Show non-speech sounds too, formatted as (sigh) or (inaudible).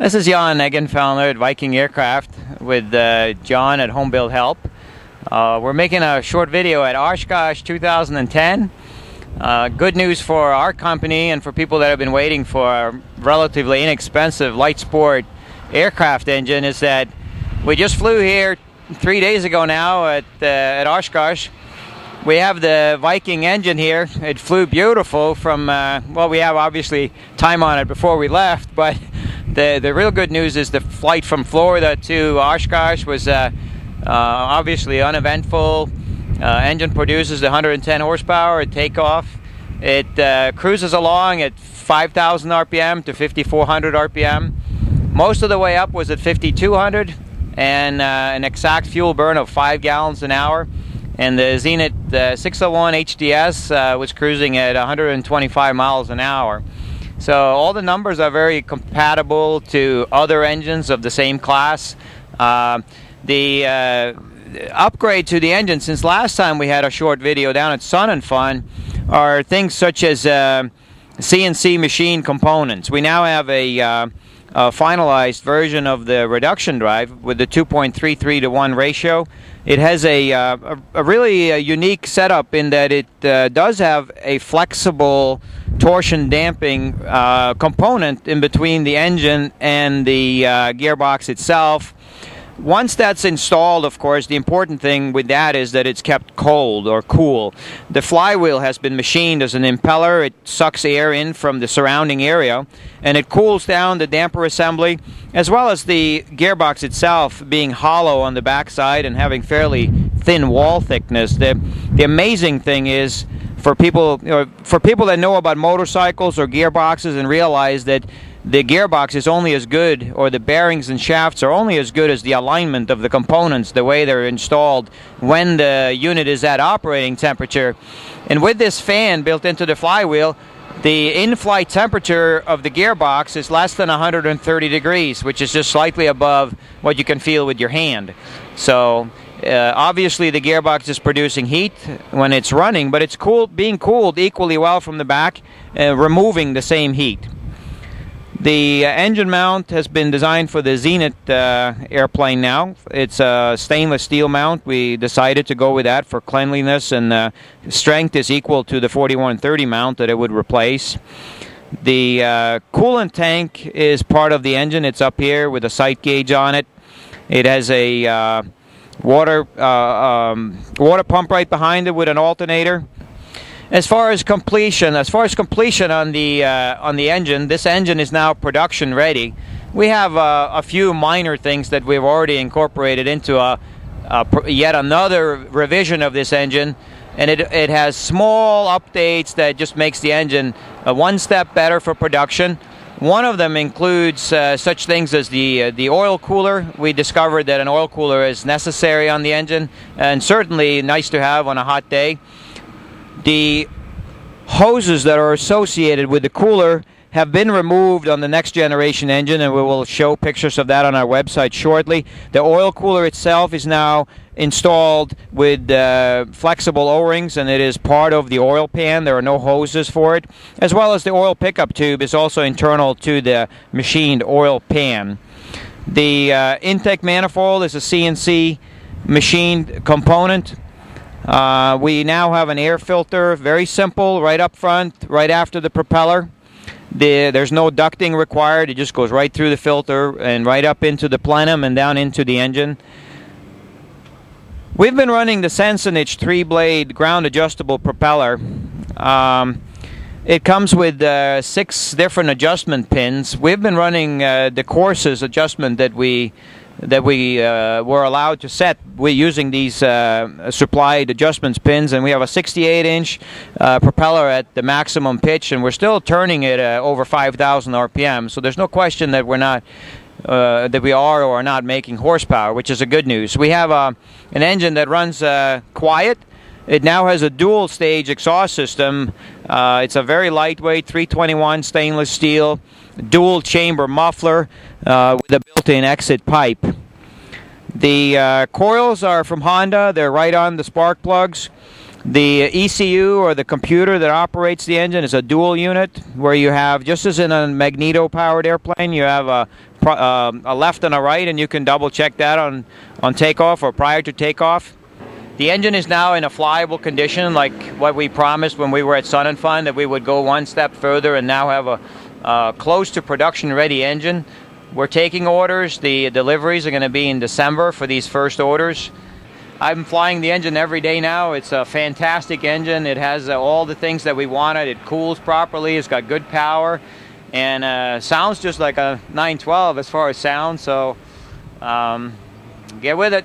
This is Jan Eggenfellner at Viking Aircraft with uh, John at HomebuiltHELP. Uh, we're making a short video at Oshkosh 2010. Uh, good news for our company and for people that have been waiting for a relatively inexpensive light sport aircraft engine is that we just flew here three days ago now at, uh, at Oshkosh. We have the Viking engine here. It flew beautiful from, uh, well, we have obviously time on it before we left, (laughs) but the the real good news is the flight from Florida to Oshkosh was uh, uh, obviously uneventful. Uh, engine produces 110 horsepower at takeoff. It uh, cruises along at 5,000 RPM to 5,400 RPM. Most of the way up was at 5,200 and uh, an exact fuel burn of 5 gallons an hour. And the Zenith 601 HDS was cruising at 125 miles an hour. So all the numbers are very compatible to other engines of the same class. Uh, the uh, upgrade to the engine since last time we had a short video down at Sun and Fun are things such as uh, CNC machine components. We now have a, uh, a, finalized version of the reduction drive with the 2.33 to 1 ratio. It has a, uh, a, a really uh, unique setup in that it does have a flexible torsion damping uh, component in between the engine and the uh, gearbox itself. Once that's installed, of course, the important thing with that is that it's kept cold or cool. The flywheel has been machined as an impeller. It sucks air in from the surrounding area and it cools down the damper assembly as well as the gearbox itself being hollow on the backside and having fairly thin wall thickness. The, the amazing thing is for people you know, for people that know about motorcycles or gearboxes and realize that the gearbox is only as good or the bearings and shafts are only as good as the alignment of the components the way they're installed when the unit is at operating temperature and with this fan built into the flywheel the in-flight temperature of the gearbox is less than 130 degrees which is just slightly above what you can feel with your hand so uh, obviously, the gearbox is producing heat when it's running, but it's cool, being cooled equally well from the back, uh, removing the same heat. The uh, engine mount has been designed for the Zenith uh, airplane now. It's a stainless steel mount. We decided to go with that for cleanliness and uh, strength is equal to the 4130 mount that it would replace. The uh, coolant tank is part of the engine. It's up here with a sight gauge on it. It has a water uh, um, water pump right behind it with an alternator. As far as completion, as far as completion on the uh, on the engine, this engine is now production ready. We have uh, a few minor things that we've already incorporated into a, a, yet another revision of this engine, and it it has small updates that just makes the engine one step better for production. One of them includes uh, such things as the uh, the oil cooler. We discovered that an oil cooler is necessary on the engine and certainly nice to have on a hot day. The hoses that are associated with the cooler have been removed on the next generation engine and we will show pictures of that on our website shortly. The oil cooler itself is now installed with uh, flexible O-rings and it is part of the oil pan. There are no hoses for it. As well as the oil pickup tube is also internal to the machined oil pan. The uh, intake manifold is a CNC machined component. Uh, we now have an air filter, very simple, right up front, right after the propeller. The, there's no ducting required. It just goes right through the filter and right up into the plenum and down into the engine. We've been running the Sensenich three-blade ground adjustable propeller. Um, it comes with uh, six different adjustment pins. We've been running uh, the courses adjustment that we that we uh, were allowed to set. We're using these uh, supplied adjustments pins, and we have a 68-inch uh, propeller at the maximum pitch, and we're still turning it uh, over 5,000 RPM. So there's no question that we're not uh, that we are or are not making horsepower, which is a good news. We have uh, an engine that runs quiet. It now has a dual stage exhaust system. Uh, it's a very lightweight 321 stainless steel dual chamber muffler uh, with a built-in exit pipe. The uh, coils are from Honda. They're right on the spark plugs. The ECU or the computer that operates the engine is a dual unit where you have, just as in a magneto powered airplane, you have a, um, a left and a right, and you can double check that on, on takeoff or prior to takeoff. The engine is now in a flyable condition, like what we promised when we were at Sun and Fun, that we would go one step further and now have a uh, close to production ready engine. We're taking orders. The deliveries are going to be in December for these first orders. I'm flying the engine every day now. It's a fantastic engine. It has uh, all the things that we wanted. It cools properly. It's got good power, and uh, sounds just like a 912 as far as sound. So um, get with it.